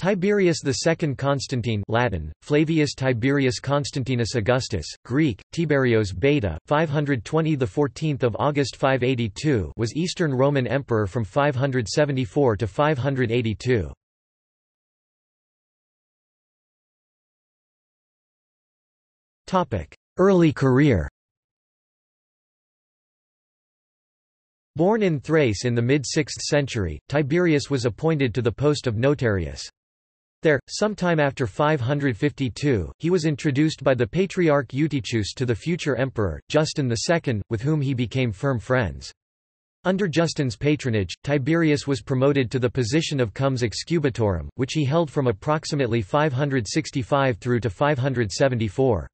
Tiberius II Constantine Latin, Flavius Tiberius Constantinus Augustus, Greek, Tiberios Beta, 520 of August 582 was Eastern Roman Emperor from 574 to 582. Early career Born in Thrace in the mid-6th century, Tiberius was appointed to the post of notarius. There, sometime after 552, he was introduced by the Patriarch Eutychius to the future emperor, Justin II, with whom he became firm friends. Under Justin's patronage, Tiberius was promoted to the position of Comes Excubitorum, which he held from approximately 565 through to 574.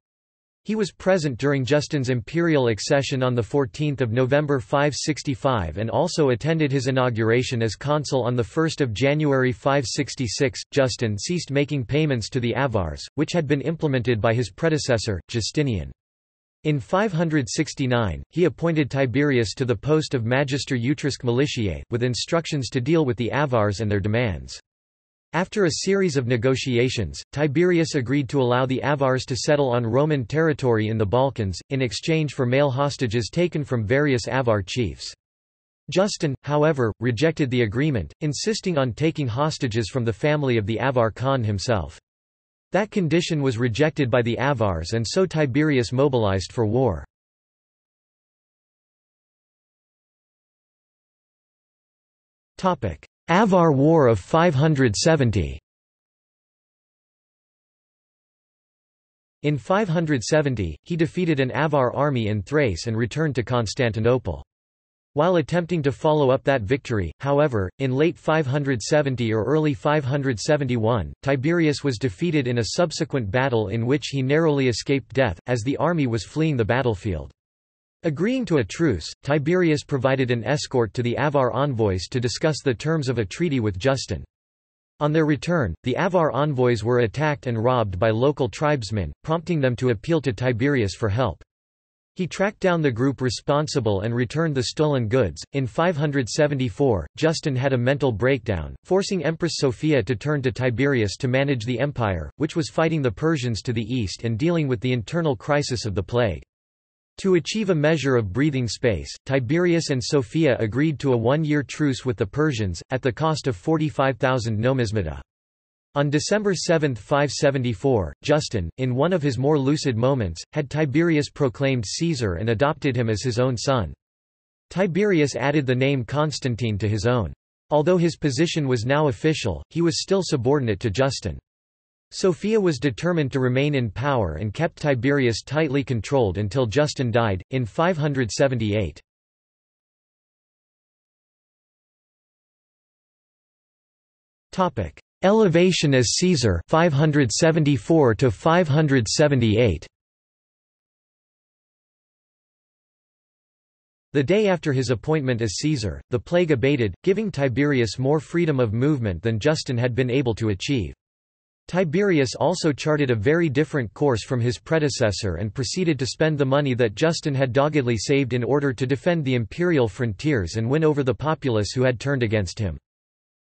He was present during Justin's imperial accession on 14 November 565 and also attended his inauguration as consul on 1 January 566. Justin ceased making payments to the Avars, which had been implemented by his predecessor, Justinian. In 569, he appointed Tiberius to the post of Magister Utriusque Militiae, with instructions to deal with the Avars and their demands. After a series of negotiations, Tiberius agreed to allow the Avars to settle on Roman territory in the Balkans, in exchange for male hostages taken from various Avar chiefs. Justin, however, rejected the agreement, insisting on taking hostages from the family of the Avar Khan himself. That condition was rejected by the Avars and so Tiberius mobilized for war. Avar War of 570 In 570, he defeated an Avar army in Thrace and returned to Constantinople. While attempting to follow up that victory, however, in late 570 or early 571, Tiberius was defeated in a subsequent battle in which he narrowly escaped death, as the army was fleeing the battlefield. Agreeing to a truce, Tiberius provided an escort to the Avar envoys to discuss the terms of a treaty with Justin. On their return, the Avar envoys were attacked and robbed by local tribesmen, prompting them to appeal to Tiberius for help. He tracked down the group responsible and returned the stolen goods. In 574, Justin had a mental breakdown, forcing Empress Sophia to turn to Tiberius to manage the empire, which was fighting the Persians to the east and dealing with the internal crisis of the plague. To achieve a measure of breathing space, Tiberius and Sophia agreed to a one-year truce with the Persians, at the cost of 45,000 nomismata. On December 7, 574, Justin, in one of his more lucid moments, had Tiberius proclaimed Caesar and adopted him as his own son. Tiberius added the name Constantine to his own. Although his position was now official, he was still subordinate to Justin. Sophia was determined to remain in power and kept Tiberius tightly controlled until Justin died, in 578. Elevation as Caesar 574 to 578 The day after his appointment as Caesar, the plague abated, giving Tiberius more freedom of movement than Justin had been able to achieve. Tiberius also charted a very different course from his predecessor and proceeded to spend the money that Justin had doggedly saved in order to defend the imperial frontiers and win over the populace who had turned against him.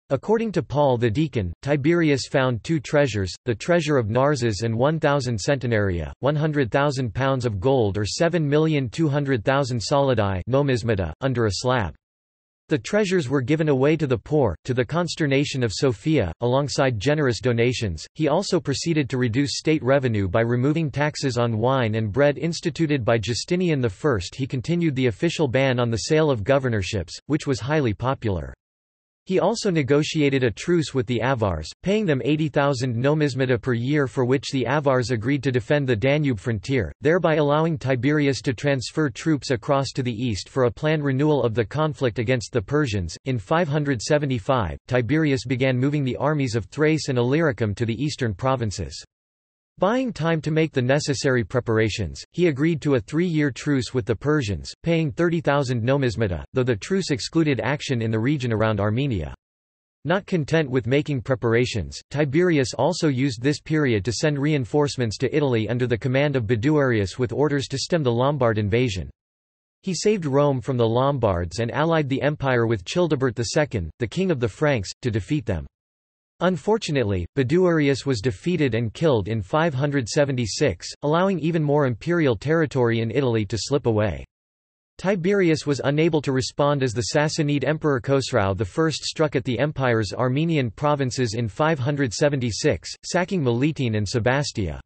According to Paul the deacon, Tiberius found two treasures, the treasure of Narses and 1,000 centenaria, 100,000 pounds of gold or 7,200,000 solidi nomismata, under a slab. The treasures were given away to the poor, to the consternation of Sophia, alongside generous donations. He also proceeded to reduce state revenue by removing taxes on wine and bread instituted by Justinian I. He continued the official ban on the sale of governorships, which was highly popular. He also negotiated a truce with the Avars, paying them 80,000 nomismata per year for which the Avars agreed to defend the Danube frontier, thereby allowing Tiberius to transfer troops across to the east for a planned renewal of the conflict against the Persians. In 575, Tiberius began moving the armies of Thrace and Illyricum to the eastern provinces. Buying time to make the necessary preparations, he agreed to a three-year truce with the Persians, paying 30,000 nomismata, though the truce excluded action in the region around Armenia. Not content with making preparations, Tiberius also used this period to send reinforcements to Italy under the command of Baduarius with orders to stem the Lombard invasion. He saved Rome from the Lombards and allied the empire with Childebert II, the king of the Franks, to defeat them. Unfortunately, Baduarius was defeated and killed in 576, allowing even more imperial territory in Italy to slip away. Tiberius was unable to respond as the Sassanid Emperor Khosrau I struck at the empire's Armenian provinces in 576, sacking Melitene and Sebastia.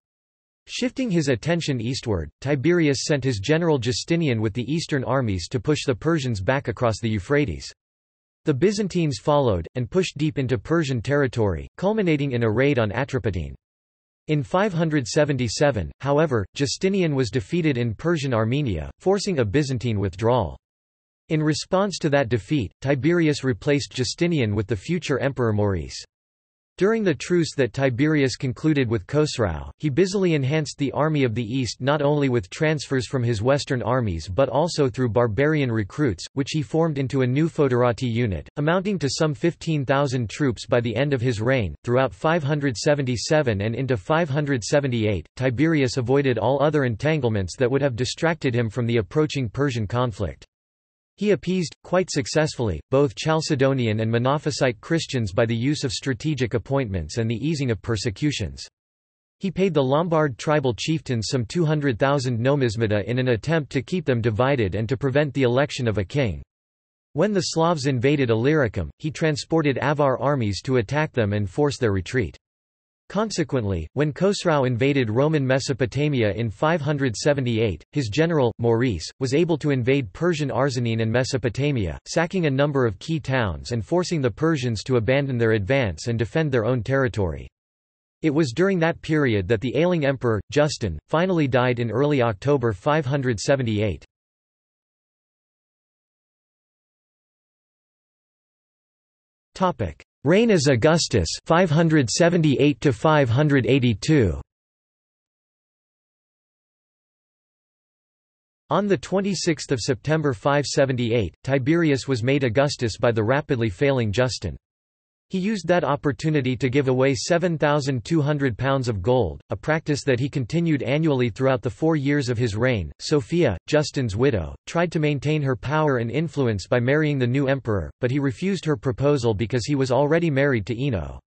Shifting his attention eastward, Tiberius sent his general Justinian with the eastern armies to push the Persians back across the Euphrates. The Byzantines followed, and pushed deep into Persian territory, culminating in a raid on Atropatene. In 577, however, Justinian was defeated in Persian Armenia, forcing a Byzantine withdrawal. In response to that defeat, Tiberius replaced Justinian with the future Emperor Maurice. During the truce that Tiberius concluded with Khosrau, he busily enhanced the army of the East not only with transfers from his western armies but also through barbarian recruits, which he formed into a new foederati unit, amounting to some 15,000 troops by the end of his reign. Throughout 577 and into 578, Tiberius avoided all other entanglements that would have distracted him from the approaching Persian conflict. He appeased, quite successfully, both Chalcedonian and Monophysite Christians by the use of strategic appointments and the easing of persecutions. He paid the Lombard tribal chieftains some 200,000 nomismata in an attempt to keep them divided and to prevent the election of a king. When the Slavs invaded Illyricum, he transported Avar armies to attack them and force their retreat. Consequently, when Khosrau invaded Roman Mesopotamia in 578, his general, Maurice, was able to invade Persian Arzanene and Mesopotamia, sacking a number of key towns and forcing the Persians to abandon their advance and defend their own territory. It was during that period that the ailing emperor, Justin, finally died in early October 578. Reign as Augustus 578 to 582 On 26 September 578, Tiberius was made Augustus by the rapidly failing Justin. He used that opportunity to give away 7,200 pounds of gold, a practice that he continued annually throughout the four years of his reign. Sophia, Justin's widow, tried to maintain her power and influence by marrying the new emperor, but he refused her proposal because he was already married to Ino.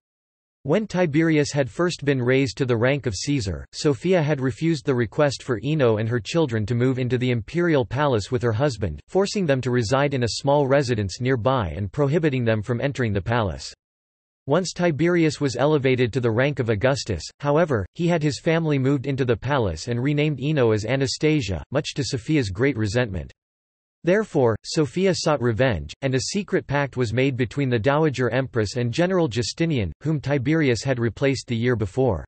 When Tiberius had first been raised to the rank of Caesar, Sophia had refused the request for Ino and her children to move into the imperial palace with her husband, forcing them to reside in a small residence nearby and prohibiting them from entering the palace. Once Tiberius was elevated to the rank of Augustus, however, he had his family moved into the palace and renamed Ino as Anastasia, much to Sophia's great resentment. Therefore, Sophia sought revenge, and a secret pact was made between the Dowager Empress and General Justinian, whom Tiberius had replaced the year before.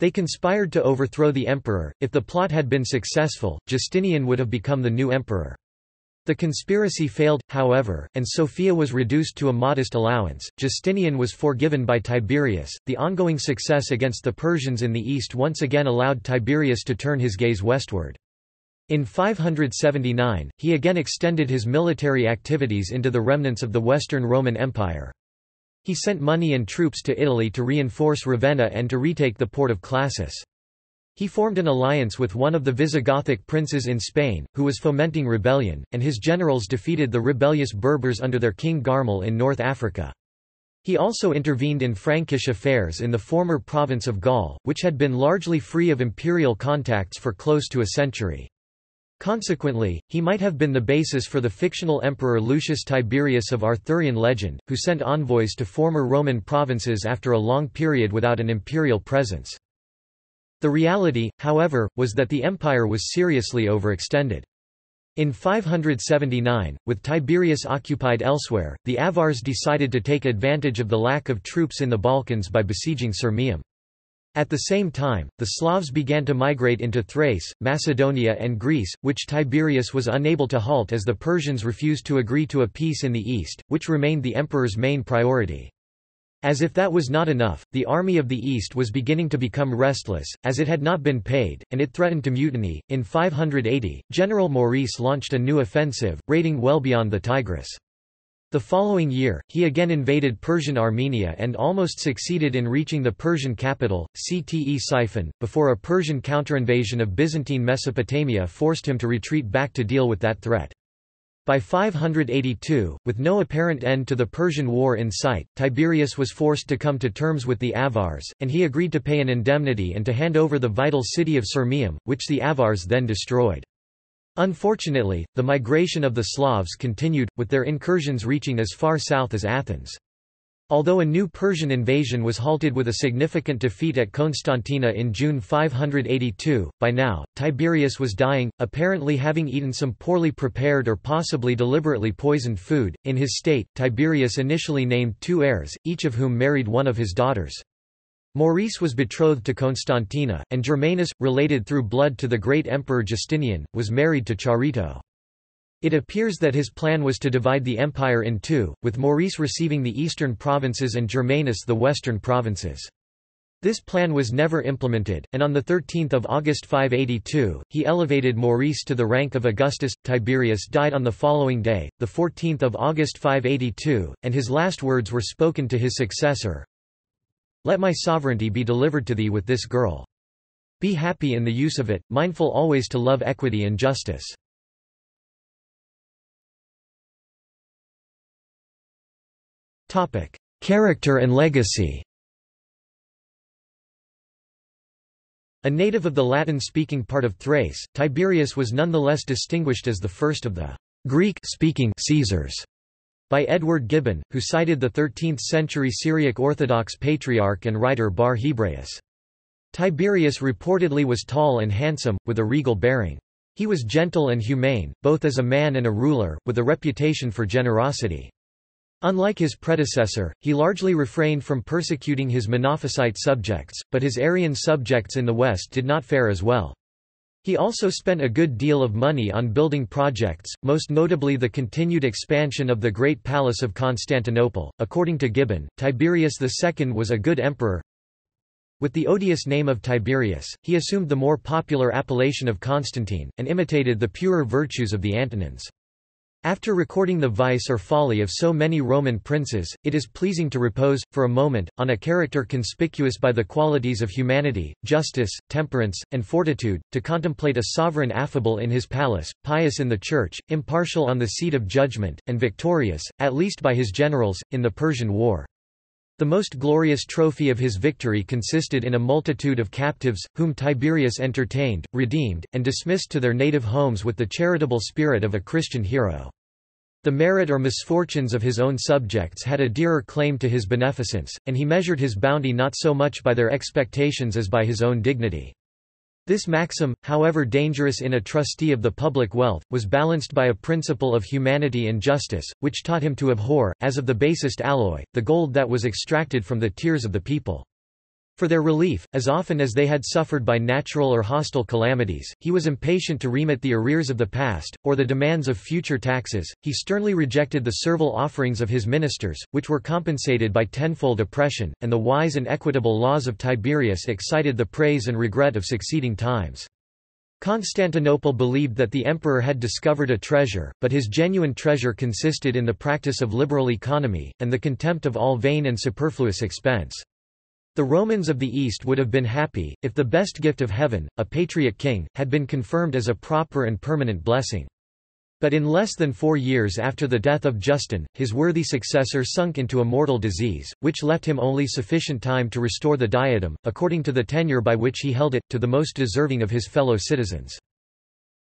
They conspired to overthrow the emperor. If the plot had been successful, Justinian would have become the new emperor. The conspiracy failed, however, and Sophia was reduced to a modest allowance. Justinian was forgiven by Tiberius. The ongoing success against the Persians in the east once again allowed Tiberius to turn his gaze westward. In 579, he again extended his military activities into the remnants of the Western Roman Empire. He sent money and troops to Italy to reinforce Ravenna and to retake the port of Classis. He formed an alliance with one of the Visigothic princes in Spain, who was fomenting rebellion, and his generals defeated the rebellious Berbers under their king Garmul in North Africa. He also intervened in Frankish affairs in the former province of Gaul, which had been largely free of imperial contacts for close to a century. Consequently, he might have been the basis for the fictional emperor Lucius Tiberius of Arthurian legend, who sent envoys to former Roman provinces after a long period without an imperial presence. The reality, however, was that the empire was seriously overextended. In 579, with Tiberius occupied elsewhere, the Avars decided to take advantage of the lack of troops in the Balkans by besieging Sirmium. At the same time, the Slavs began to migrate into Thrace, Macedonia and Greece, which Tiberius was unable to halt as the Persians refused to agree to a peace in the east, which remained the emperor's main priority. As if that was not enough, the army of the East was beginning to become restless, as it had not been paid, and it threatened to mutiny. In 580, General Maurice launched a new offensive, raiding well beyond the Tigris. The following year, he again invaded Persian Armenia and almost succeeded in reaching the Persian capital, Ctesiphon, before a Persian counterinvasion of Byzantine Mesopotamia forced him to retreat back to deal with that threat. By 582, with no apparent end to the Persian War in sight, Tiberius was forced to come to terms with the Avars, and he agreed to pay an indemnity and to hand over the vital city of Sirmium, which the Avars then destroyed. Unfortunately, the migration of the Slavs continued, with their incursions reaching as far south as Athens. Although a new Persian invasion was halted with a significant defeat at Constantina in June 582, by now, Tiberius was dying, apparently having eaten some poorly prepared or possibly deliberately poisoned food. In his state, Tiberius initially named two heirs, each of whom married one of his daughters. Maurice was betrothed to Constantina, and Germanus, related through blood to the great emperor Justinian, was married to Charito. It appears that his plan was to divide the empire in two, with Maurice receiving the eastern provinces and Germanus the western provinces. This plan was never implemented, and on 13 August 582, he elevated Maurice to the rank of Augustus. Tiberius died on the following day, 14 August 582, and his last words were spoken to his successor, Let my sovereignty be delivered to thee with this girl. Be happy in the use of it, mindful always to love equity and justice. Character and legacy A native of the Latin-speaking part of Thrace, Tiberius was nonetheless distinguished as the first of the Greek-speaking Caesars by Edward Gibbon, who cited the 13th-century Syriac Orthodox patriarch and writer Bar Hebraeus. Tiberius reportedly was tall and handsome, with a regal bearing. He was gentle and humane, both as a man and a ruler, with a reputation for generosity. Unlike his predecessor, he largely refrained from persecuting his Monophysite subjects, but his Arian subjects in the West did not fare as well. He also spent a good deal of money on building projects, most notably the continued expansion of the Great Palace of Constantinople. According to Gibbon, Tiberius II was a good emperor. With the odious name of Tiberius, he assumed the more popular appellation of Constantine, and imitated the purer virtues of the Antonines. After recording the vice or folly of so many Roman princes, it is pleasing to repose, for a moment, on a character conspicuous by the qualities of humanity, justice, temperance, and fortitude, to contemplate a sovereign affable in his palace, pious in the church, impartial on the seat of judgment, and victorious, at least by his generals, in the Persian War. The most glorious trophy of his victory consisted in a multitude of captives, whom Tiberius entertained, redeemed, and dismissed to their native homes with the charitable spirit of a Christian hero. The merit or misfortunes of his own subjects had a dearer claim to his beneficence, and he measured his bounty not so much by their expectations as by his own dignity. This maxim, however dangerous in a trustee of the public wealth, was balanced by a principle of humanity and justice, which taught him to abhor, as of the basest alloy, the gold that was extracted from the tears of the people. For their relief, as often as they had suffered by natural or hostile calamities, he was impatient to remit the arrears of the past, or the demands of future taxes. He sternly rejected the servile offerings of his ministers, which were compensated by tenfold oppression, and the wise and equitable laws of Tiberius excited the praise and regret of succeeding times. Constantinople believed that the emperor had discovered a treasure, but his genuine treasure consisted in the practice of liberal economy, and the contempt of all vain and superfluous expense. The Romans of the East would have been happy, if the best gift of heaven, a patriot king, had been confirmed as a proper and permanent blessing. But in less than four years after the death of Justin, his worthy successor sunk into a mortal disease, which left him only sufficient time to restore the diadem, according to the tenure by which he held it, to the most deserving of his fellow citizens.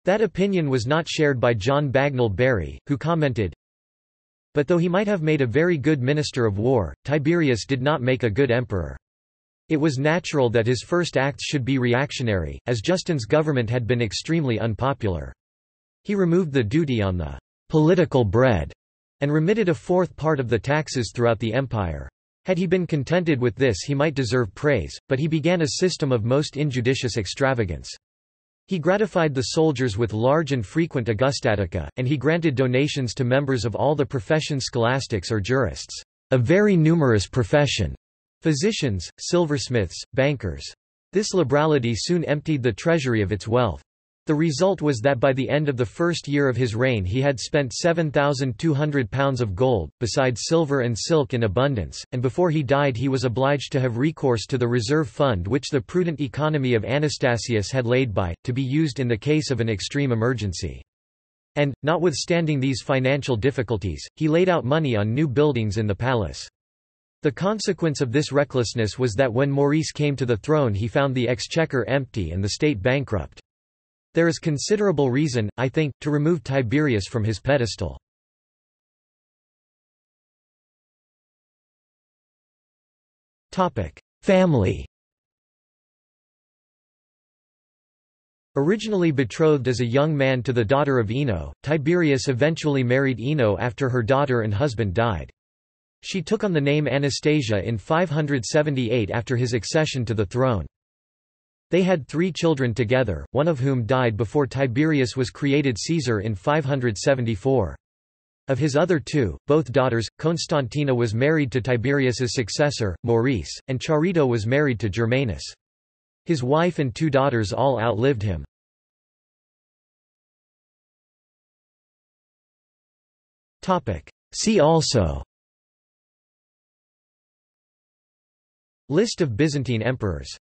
That opinion was not shared by John Bagnall Bury, who commented, But though he might have made a very good minister of war, Tiberius did not make a good emperor. It was natural that his first acts should be reactionary, as Justin's government had been extremely unpopular. He removed the duty on the political bread and remitted a fourth part of the taxes throughout the empire. Had he been contented with this he might deserve praise, but he began a system of most injudicious extravagance. He gratified the soldiers with large and frequent augustatica, and he granted donations to members of all the professions scholastics or jurists, a very numerous profession, Physicians, silversmiths, bankers. This liberality soon emptied the treasury of its wealth. The result was that by the end of the first year of his reign he had spent 7,200 pounds of gold, besides silver and silk in abundance, and before he died he was obliged to have recourse to the reserve fund which the prudent economy of Anastasius had laid by, to be used in the case of an extreme emergency. And, notwithstanding these financial difficulties, he laid out money on new buildings in the palace. The consequence of this recklessness was that when Maurice came to the throne he found the exchequer empty and the state bankrupt. There is considerable reason, I think, to remove Tiberius from his pedestal. Family Originally betrothed as a young man to the daughter of Ino, Tiberius eventually married Ino after her daughter and husband died. She took on the name Anastasia in 578 after his accession to the throne. They had three children together, one of whom died before Tiberius was created Caesar in 574. Of his other two, both daughters, Constantina was married to Tiberius's successor, Maurice, and Charito was married to Germanus. His wife and two daughters all outlived him. See also List of Byzantine emperors